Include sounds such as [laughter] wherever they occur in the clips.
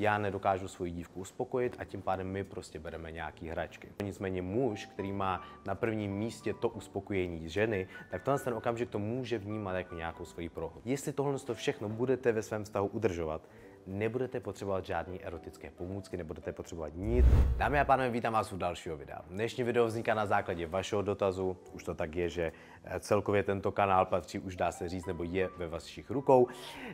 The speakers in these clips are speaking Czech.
já nedokážu svoji dívku uspokojit a tím pádem my prostě bereme nějaký hračky. Nicméně muž, který má na prvním místě to uspokojení ženy, tak tenhle ten okamžik to může vnímat jako nějakou svoji prohru. Jestli tohle to všechno budete ve svém vztahu udržovat, nebudete potřebovat žádné erotické pomůcky, nebudete potřebovat nic. Dámy a pánové, vítám vás u dalšího videa. Dnešní video vzniká na základě vašeho dotazu. Už to tak je, že eh, celkově tento kanál patří, už dá se říct, nebo je ve vašich rukou.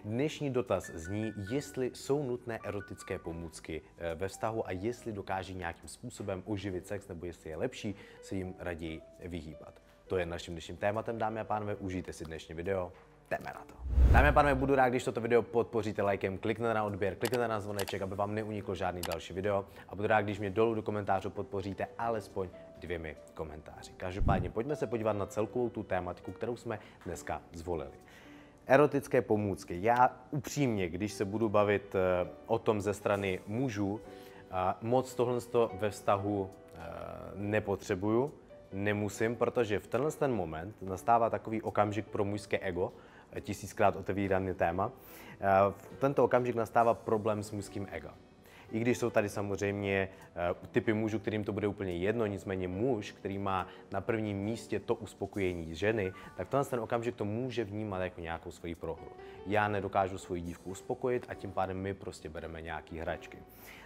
Dnešní dotaz zní, jestli jsou nutné erotické pomůcky eh, ve vztahu a jestli dokáží nějakým způsobem oživit sex, nebo jestli je lepší se jim raději vyhýbat. To je naším dnešním tématem, dámy a pánové. Užijte si dnešní video jdeme na to. Dámy a pánové, budu rád, když toto video podpoříte lajkem, kliknete na odběr, kliknete na zvoneček, aby vám neuniklo žádný další video a budu rád, když mě dolů do komentářů podpoříte alespoň dvěmi komentáři. Každopádně pojďme se podívat na celkovou tu tématiku, kterou jsme dneska zvolili. Erotické pomůcky. Já upřímně, když se budu bavit eh, o tom ze strany mužů, eh, moc tohle ve vztahu eh, nepotřebuju, nemusím, protože v tenhle ten moment nastává takový okamžik pro mužské ego, tisíckrát otevíraný téma. Eh, v tento okamžik nastává problém s mužským ego. I když jsou tady samozřejmě eh, typy mužů, kterým to bude úplně jedno, nicméně muž, který má na prvním místě to uspokojení ženy, tak tenhle ten okamžik to může vnímat jako nějakou svoji prohru. Já nedokážu svoji dívku uspokojit a tím pádem my prostě bereme nějaký hračky.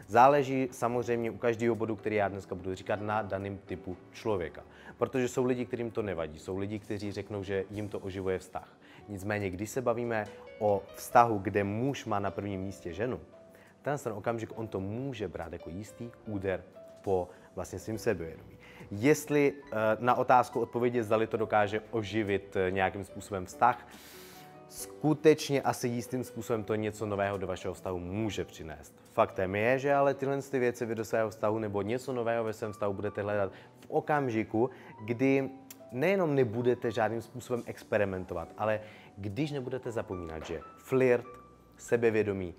Záleží samozřejmě u každého bodu, který já dneska budu říkat, na daném typu člověka. Protože jsou lidi, kterým to nevadí. Jsou lidi, kteří řeknou, že jim to oživuje vztah. Nicméně, když se bavíme o vztahu, kde muž má na prvním místě ženu, ten ten okamžik on to může brát jako jistý úder po vlastně svým sebevědomí. Jestli eh, na otázku odpovědět, zdali to dokáže oživit eh, nějakým způsobem vztah, skutečně asi jistým způsobem to něco nového do vašeho vztahu může přinést. Faktem je, že ale tyhle ty věci vy do svého vztahu nebo něco nového ve svém vztahu budete hledat v okamžiku, kdy nejenom nebudete žádným způsobem experimentovat, ale když nebudete zapomínat, že flirt, sebevědomí,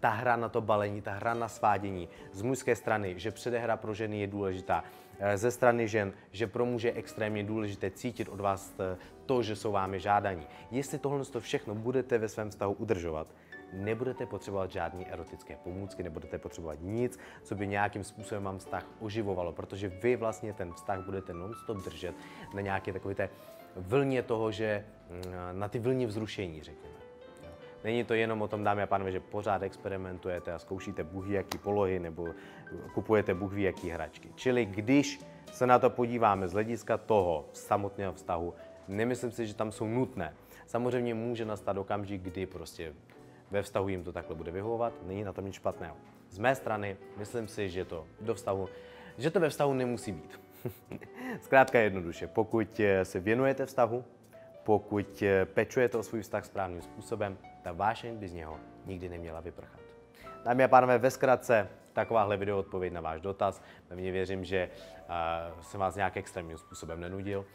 ta hra na to balení, ta hra na svádění z mužské strany, že předehra pro ženy je důležitá, eh, ze strany žen, že pro muže je extrémně důležité cítit od vás eh, to, že jsou vámi žádaní. Jestli tohle všechno budete ve svém vztahu udržovat, nebudete potřebovat žádné erotické pomůcky, nebudete potřebovat nic, co by nějakým způsobem vám vztah oživovalo, protože vy vlastně ten vztah budete non-stop držet na nějaké takové té vlně toho, že mm, na ty vlně vzrušení, řekněme. Není to jenom o tom, dámy a pánové, že pořád experimentujete a zkoušíte buhy jaký polohy nebo kupujete buhy jaký hračky. Čili když se na to podíváme z hlediska toho samotného vztahu, nemyslím si, že tam jsou nutné. Samozřejmě může nastat okamžik, kdy prostě ve vztahu jim to takhle bude vyhovovat, není na tom nic špatného. Z mé strany myslím si, že to do vztahu, že to ve vztahu nemusí být. [laughs] Zkrátka jednoduše, pokud eh, se věnujete vztahu, pokud eh, pečujete o svůj vztah správným způsobem, ta vášeň by z něho nikdy neměla vyprchat. Dámy a pánové, ve zkratce takováhle video odpověď na váš dotaz. Pevně věřím, že uh, jsem vás nějak extrémním způsobem nenudil. Uh,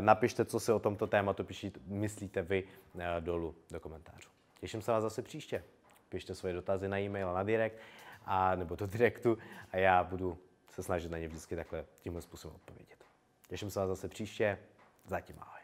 napište, co si o tomto tématu píšít, myslíte vy uh, dolů do komentářů. Těším se vás zase příště. Pište svoje dotazy na e-mail a na direct, a, nebo do direktu a já budu se snažit na ně vždycky takhle tímhle způsobem odpovědět. Těším se vás zase příště. Zatím ahoj.